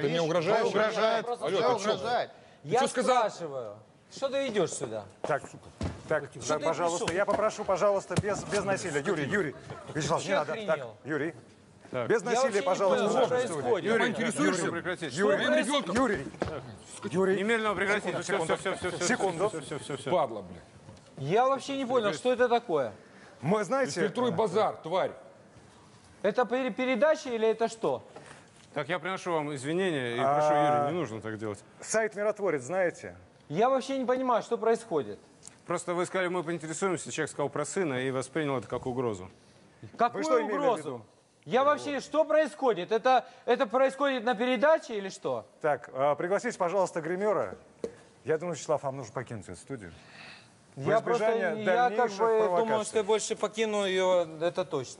Ты мне угрожаешь? Угрожает, Алло, ты чё? угрожает. Я что сказал? спрашиваю, что ты идешь сюда? Так, так, Что да, ты пожалуйста, пришел? я попрошу, пожалуйста, без, без насилия. Юрий, Юрий, Вячеслав, не надо. Так, охренел? Юрий, без насилия, пожалуйста, в что нашей студии. происходит. Юрий, интересуешься? Прекратите. Юрий, Моим ребенком? Юрий, Юрий, Немедленно прекратите. Все, секунду, все, все, все, секунду. все, все, все, все. Падла, блядь. Я вообще не понял, что это такое. Мы, знаете, Фильтруй базар, тварь. Это пере- передача или это что? Так, я приношу вам извинения и прошу, Юрий, не нужно так делать. сайт «Миротворец» знаете? Я вообще не понимаю, что происходит. Просто вы сказали, мы поинтересуемся, человек сказал про сына и воспринял это как угрозу. Какую что имели в угрозу? виду? Я вообще, что происходит? Это, это происходит на передаче или что? Так, а, пригласите, пожалуйста, гримера. Я думаю, Вячеслав, вам нужно покинуть эту студию. Я просто, избежание я как дальнейших бы думаю, провокаций. что я больше покину ее, это точно.